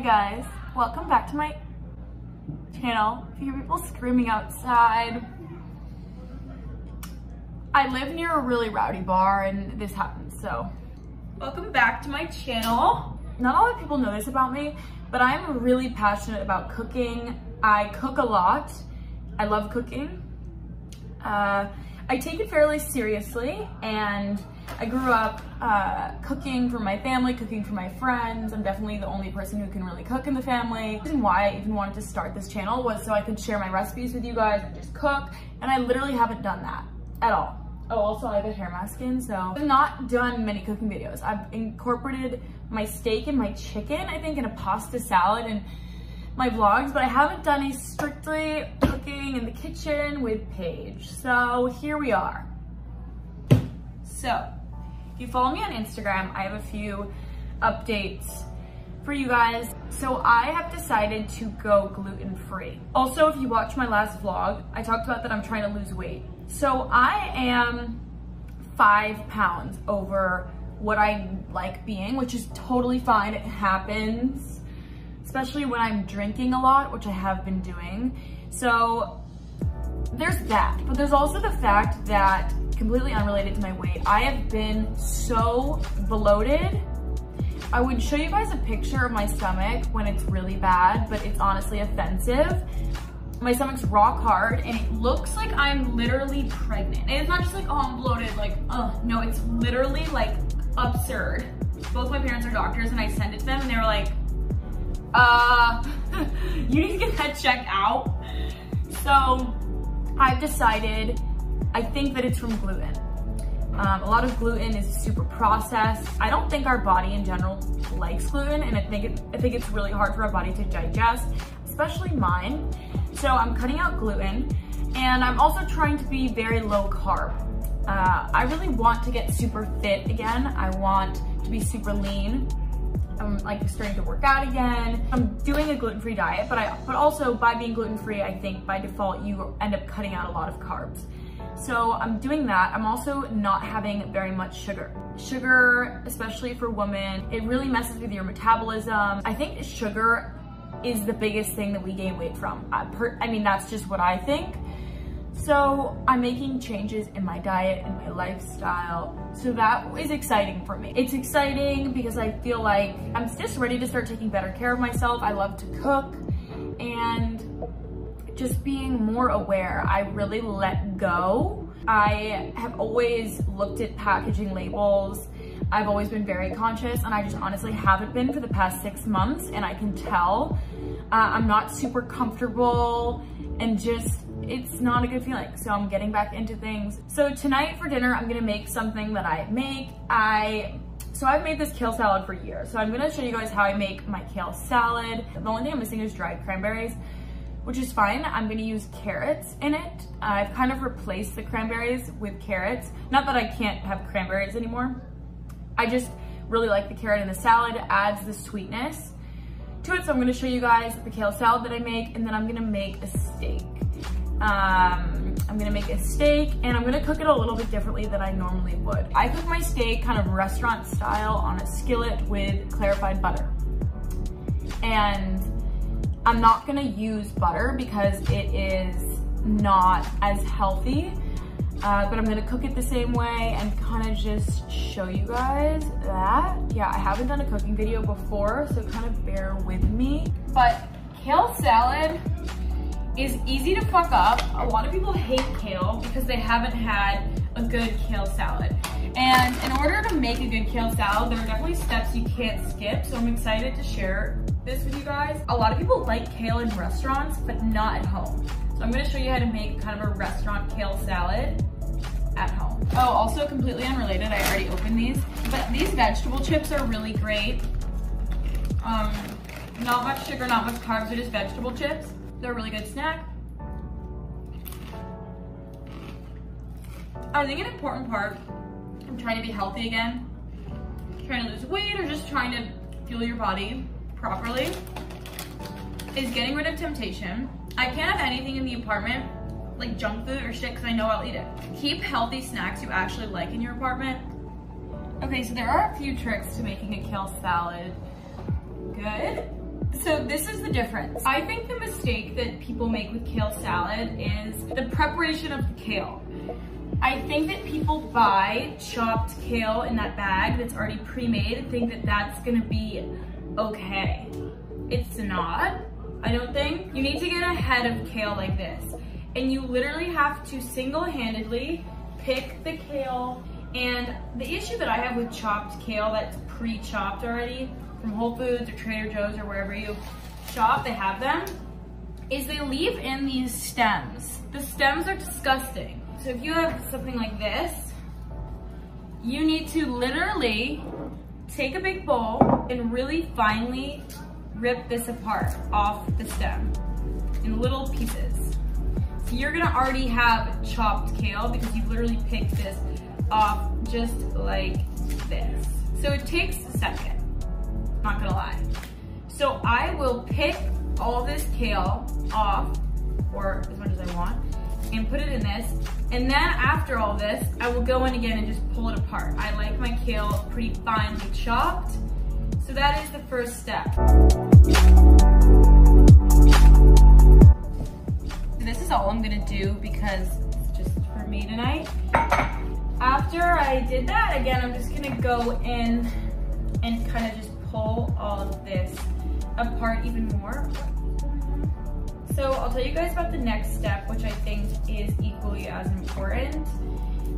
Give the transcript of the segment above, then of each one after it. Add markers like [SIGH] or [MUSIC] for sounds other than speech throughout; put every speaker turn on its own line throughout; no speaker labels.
Hi guys, welcome back to my channel. If you hear people screaming outside, I live near a really rowdy bar and this happens, so. Welcome back to my channel. Not a lot of people know this about me, but I'm really passionate about cooking. I cook a lot. I love cooking. Uh, I take it fairly seriously and I grew up uh, cooking for my family, cooking for my friends. I'm definitely the only person who can really cook in the family. The reason why I even wanted to start this channel was so I could share my recipes with you guys and just cook. And I literally haven't done that at all. Oh, also I have a hair mask in, so I've not done many cooking videos. I've incorporated my steak and my chicken, I think, in a pasta salad and my vlogs, but I haven't done a strictly cooking in the kitchen with Paige. So here we are. So if you follow me on Instagram, I have a few updates for you guys. So I have decided to go gluten-free. Also, if you watch my last vlog, I talked about that I'm trying to lose weight. So I am five pounds over what I like being, which is totally fine. It happens especially when I'm drinking a lot, which I have been doing. So there's that, but there's also the fact that completely unrelated to my weight, I have been so bloated. I would show you guys a picture of my stomach when it's really bad, but it's honestly offensive. My stomach's rock hard and it looks like I'm literally pregnant. And it's not just like, oh, I'm bloated, like, oh, no, it's literally like absurd. Both my parents are doctors and I sent it to them and they were like, uh, [LAUGHS] you need to get that checked out. So I've decided, I think that it's from gluten. Um, a lot of gluten is super processed. I don't think our body in general likes gluten and I think, it, I think it's really hard for our body to digest, especially mine. So I'm cutting out gluten and I'm also trying to be very low carb. Uh, I really want to get super fit again. I want to be super lean. I'm like starting to work out again. I'm doing a gluten-free diet, but I but also by being gluten-free, I think by default you end up cutting out a lot of carbs. So I'm doing that. I'm also not having very much sugar. Sugar, especially for women, it really messes with your metabolism. I think sugar is the biggest thing that we gain weight from. I, per, I mean, that's just what I think. So I'm making changes in my diet and my lifestyle. So that is exciting for me. It's exciting because I feel like I'm just ready to start taking better care of myself. I love to cook and just being more aware. I really let go. I have always looked at packaging labels. I've always been very conscious and I just honestly haven't been for the past six months and I can tell uh, I'm not super comfortable and just it's not a good feeling. So I'm getting back into things. So tonight for dinner, I'm gonna make something that I make. I so I've made this kale salad for years. So I'm gonna show you guys how I make my kale salad. The only thing I'm missing is dried cranberries, which is fine. I'm gonna use carrots in it. I've kind of replaced the cranberries with carrots. Not that I can't have cranberries anymore. I just really like the carrot in the salad. It adds the sweetness to it. So I'm gonna show you guys the kale salad that I make and then I'm gonna make a steak. Um, I'm gonna make a steak and I'm gonna cook it a little bit differently than I normally would. I cook my steak kind of restaurant style on a skillet with clarified butter. And I'm not gonna use butter because it is not as healthy. Uh, but I'm gonna cook it the same way and kind of just show you guys that. Yeah, I haven't done a cooking video before, so kind of bear with me. But kale salad is easy to fuck up. A lot of people hate kale because they haven't had a good kale salad. And in order to make a good kale salad, there are definitely steps you can't skip. So I'm excited to share this with you guys. A lot of people like kale in restaurants, but not at home. So I'm gonna show you how to make kind of a restaurant kale salad at home. Oh, also completely unrelated, I already opened these, but these vegetable chips are really great. Um, not much sugar, not much carbs, they're just vegetable chips. They're a really good snack. I think an important part of trying to be healthy again, trying to lose weight or just trying to fuel your body properly is getting rid of temptation. I can't have anything in the apartment like junk food or shit because I know I'll eat it. Keep healthy snacks you actually like in your apartment. Okay, so there are a few tricks to making a kale salad good. So this is the difference. I think the mistake that people make with kale salad is the preparation of the kale. I think that people buy chopped kale in that bag that's already pre-made and think that that's gonna be okay. It's not, I don't think. You need to get a head of kale like this. And you literally have to single-handedly pick the kale. And the issue that I have with chopped kale that's pre-chopped already from Whole Foods or Trader Joe's or wherever you shop, they have them, is they leave in these stems. The stems are disgusting. So if you have something like this, you need to literally take a big bowl and really finely rip this apart off the stem in little pieces. So you're gonna already have chopped kale because you literally picked this off just like this. So it takes a second, not gonna lie. So I will pick all this kale off, or as much as I want, and put it in this. And then after all this, I will go in again and just pull it apart. I like my kale pretty finely chopped. So that is the first step. This is all I'm gonna do because it's just for me tonight. After I did that, again, I'm just gonna go in and kind of just pull all of this apart even more. So I'll tell you guys about the next step, which I think is equally as important.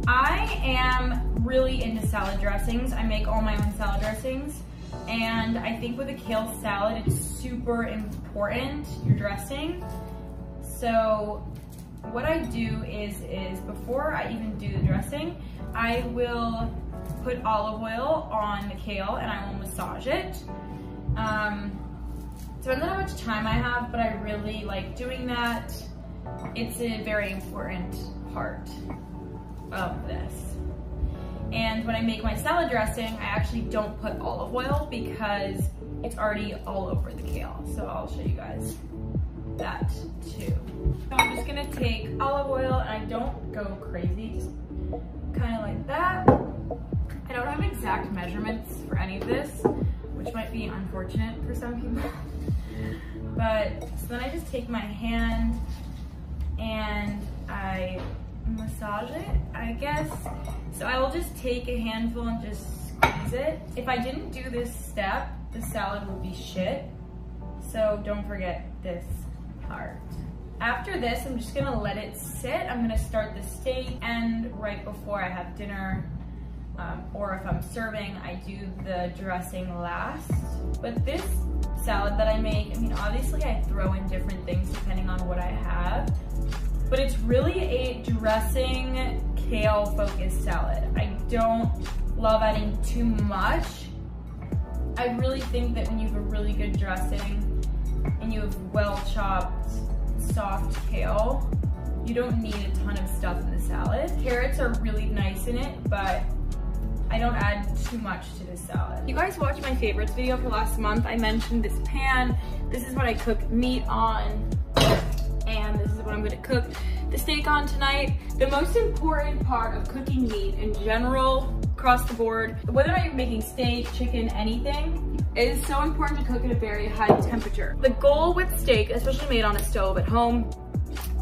I am really into salad dressings. I make all my own salad dressings. And I think with a kale salad, it's super important, your dressing. So what I do is, is before I even do the dressing, I will put olive oil on the kale and I will massage it. Um, depends on how much time I have, but I really like doing that. It's a very important part of this. And when I make my salad dressing, I actually don't put olive oil because it's already all over the kale. So I'll show you guys that too. So I'm just gonna take olive oil and I don't go crazy, just kind of like that. I don't have exact measurements for any of this, which might be unfortunate for some people. [LAUGHS] But so then I just take my hand and I massage it, I guess. So I will just take a handful and just squeeze it. If I didn't do this step, the salad would be shit. So don't forget this part. After this, I'm just gonna let it sit. I'm gonna start the steak and right before I have dinner, um, or if I'm serving, I do the dressing last. But this salad that I make, I mean, obviously I throw in different things depending on what I have, but it's really a dressing kale focused salad. I don't love adding too much. I really think that when you have a really good dressing and you have well chopped, soft kale, you don't need a ton of stuff in the salad. Carrots are really nice in it, but I don't add too much to this salad. You guys watched my favorites video for last month. I mentioned this pan. This is what I cook meat on. And this is what I'm gonna cook the steak on tonight. The most important part of cooking meat in general, across the board, whether or not you're making steak, chicken, anything, it is so important to cook at a very high temperature. The goal with steak, especially made on a stove at home,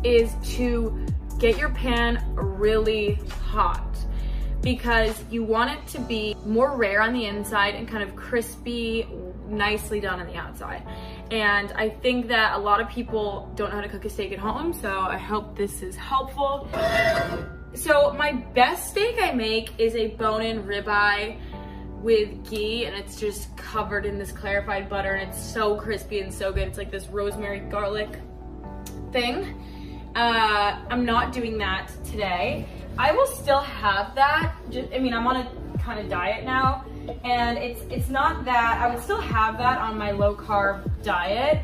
is to get your pan really hot because you want it to be more rare on the inside and kind of crispy, nicely done on the outside. And I think that a lot of people don't know how to cook a steak at home, so I hope this is helpful. So my best steak I make is a bone-in ribeye with ghee and it's just covered in this clarified butter and it's so crispy and so good. It's like this rosemary garlic thing. Uh, I'm not doing that today. I will still have that. Just, I mean, I'm on a kind of diet now, and it's it's not that. I would still have that on my low carb diet,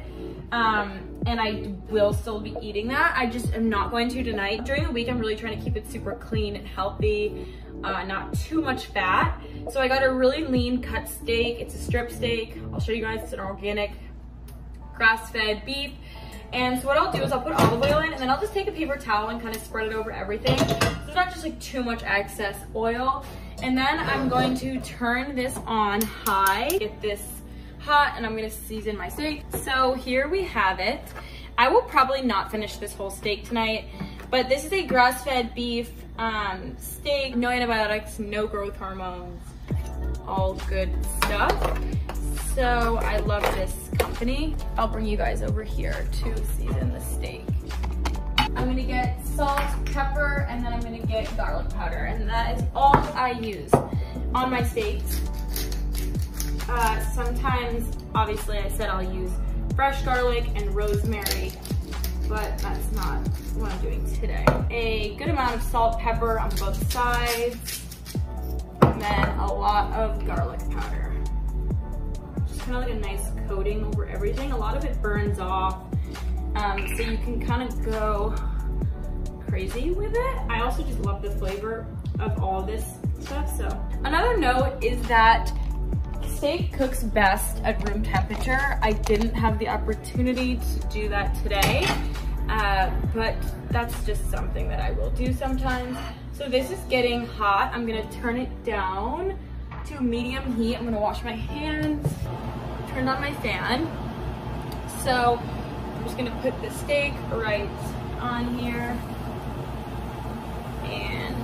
um, and I will still be eating that. I just am not going to tonight. During the week, I'm really trying to keep it super clean and healthy, uh, not too much fat. So I got a really lean cut steak. It's a strip steak. I'll show you guys. It's an organic grass-fed beef. And so what I'll do is I'll put olive oil in and then I'll just take a paper towel and kind of spread it over everything. So there's not just like too much excess oil. And then I'm going to turn this on high, get this hot and I'm gonna season my steak. So here we have it. I will probably not finish this whole steak tonight, but this is a grass-fed beef um, steak, no antibiotics, no growth hormones, all good stuff. So I love this company. I'll bring you guys over here to season the steak. I'm gonna get salt, pepper, and then I'm gonna get garlic powder. And that is all I use on my steaks. Uh, sometimes, obviously I said I'll use fresh garlic and rosemary, but that's not what I'm doing today. A good amount of salt, pepper on both sides, and then a lot of garlic powder. Just kind of like a nice coating over everything. A lot of it burns off, um, so you can kind of go crazy with it. I also just love the flavor of all this stuff. So another note is that steak cooks best at room temperature. I didn't have the opportunity to do that today, uh, but that's just something that I will do sometimes. So this is getting hot. I'm gonna turn it down to medium heat. I'm gonna wash my hands, turn on my fan. So I'm just gonna put the steak right on here and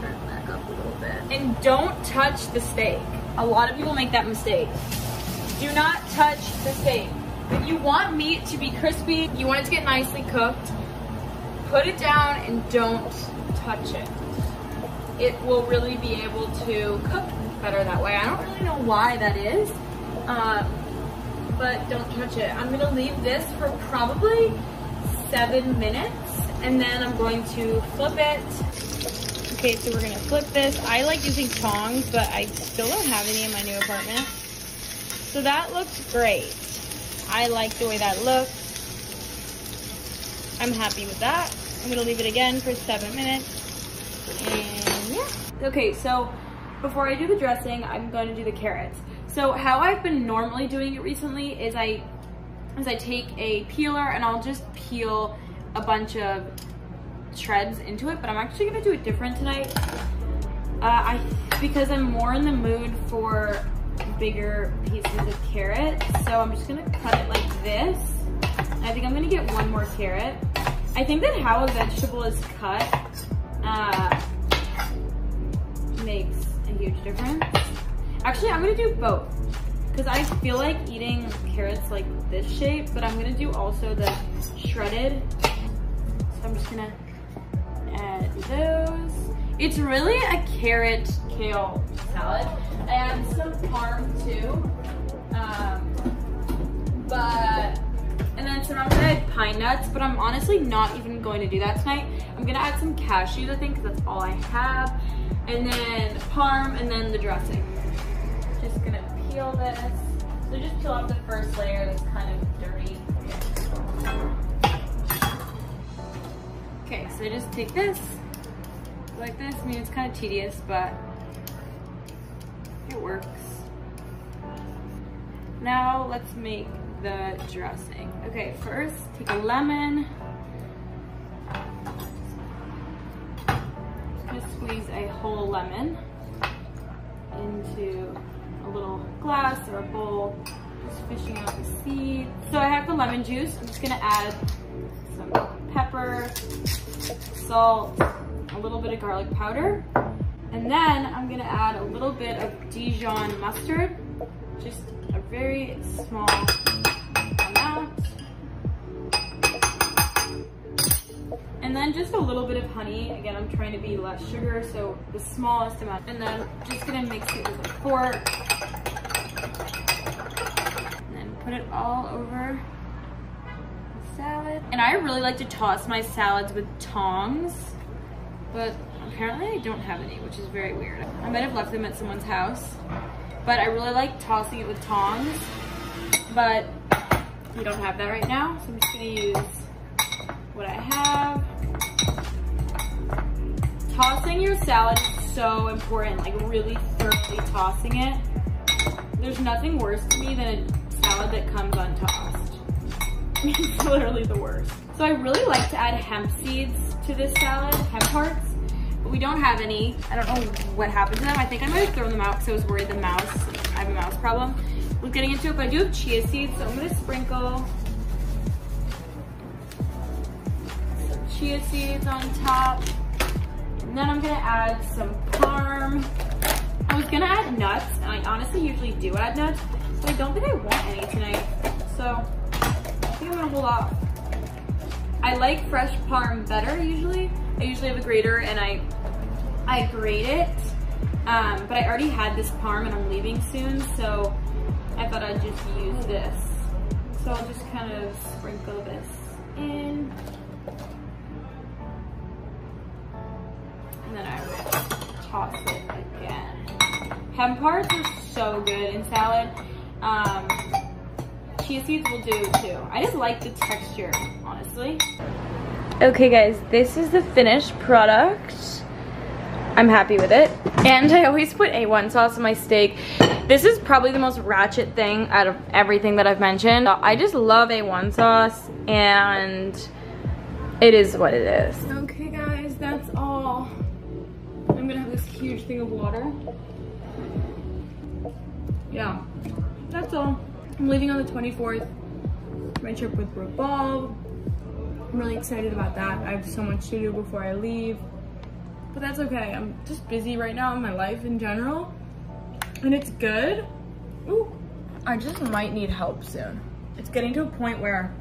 turn it back up a little bit. And don't touch the steak. A lot of people make that mistake. Do not touch the steak. If you want meat to be crispy, you want it to get nicely cooked, put it down and don't touch it. It will really be able to cook better that way. I don't really know why that is, um, but don't touch it. I'm gonna leave this for probably seven minutes and then I'm going to flip it. Okay, so we're gonna flip this. I like using tongs, but I still don't have any in my new apartment. So that looks great. I like the way that looks. I'm happy with that. I'm gonna leave it again for seven minutes. And yeah. Okay, so before I do the dressing, I'm going to do the carrots. So how I've been normally doing it recently is I, is I take a peeler and I'll just peel a bunch of shreds into it, but I'm actually gonna do it different tonight. Uh, I Because I'm more in the mood for bigger pieces of carrot, so I'm just gonna cut it like this. I think I'm gonna get one more carrot. I think that how a vegetable is cut uh, makes a huge difference. Actually, I'm gonna do both because I feel like eating carrots like this shape, but I'm gonna do also the shredded So I'm just gonna add those. It's really a carrot kale salad. I add some parm too. Um, but, and then so I'm gonna add pine nuts, but I'm honestly not even going to do that tonight. I'm gonna add some cashews, I think, because that's all I have. And then parm, and then the dressing. Peel this. So just peel off the first layer that's kind of dirty. Okay, so I just take this like this. I mean, it's kind of tedious, but it works. Now let's make the dressing. Okay, first take a lemon. Just gonna squeeze a whole lemon into a little glass or a bowl, just fishing out the seeds. So I have the lemon juice. I'm just gonna add some pepper, salt, a little bit of garlic powder. And then I'm gonna add a little bit of Dijon mustard, just a very small And then just a little bit of honey. Again, I'm trying to be less sugar, so the smallest amount. And then just gonna mix it with a fork. And then put it all over the salad. And I really like to toss my salads with tongs, but apparently I don't have any, which is very weird. I might have left them at someone's house, but I really like tossing it with tongs, but we don't have that right now, so I'm just gonna use what I have. Tossing your salad is so important, like really thoroughly tossing it. There's nothing worse to me than a salad that comes untossed. [LAUGHS] it's literally the worst. So I really like to add hemp seeds to this salad, hemp hearts, but we don't have any. I don't know what happened to them. I think I might have thrown them out because I was worried the mouse, I have a mouse problem. with getting into it, but I do have chia seeds, so I'm gonna sprinkle some chia seeds on top. Then I'm gonna add some parm. I was gonna add nuts, and I honestly usually do add nuts, but I don't think I want any tonight. So I think I'm gonna hold off. I like fresh parm better usually. I usually have a grater and I I grate it, um, but I already had this parm and I'm leaving soon, so I thought I'd just use this. So I'll just kind of sprinkle this in. Then I will toss it again. Hemp hearts are so good in salad. Um, chia seeds will do too. I just like the texture, honestly. Okay guys, this is the finished product. I'm happy with it. And I always put A1 sauce on my steak. This is probably the most ratchet thing out of everything that I've mentioned. I just love A1 sauce and it is what it is. Okay thing of water. Yeah, that's all. I'm leaving on the 24th, my trip with Revolve. I'm really excited about that. I have so much to do before I leave but that's okay. I'm just busy right now in my life in general, and it's good. Ooh, I just might need help soon. It's getting to a point where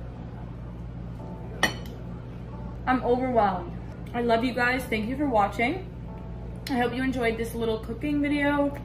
I'm overwhelmed. I love you guys. Thank you for watching. I hope you enjoyed this little cooking video.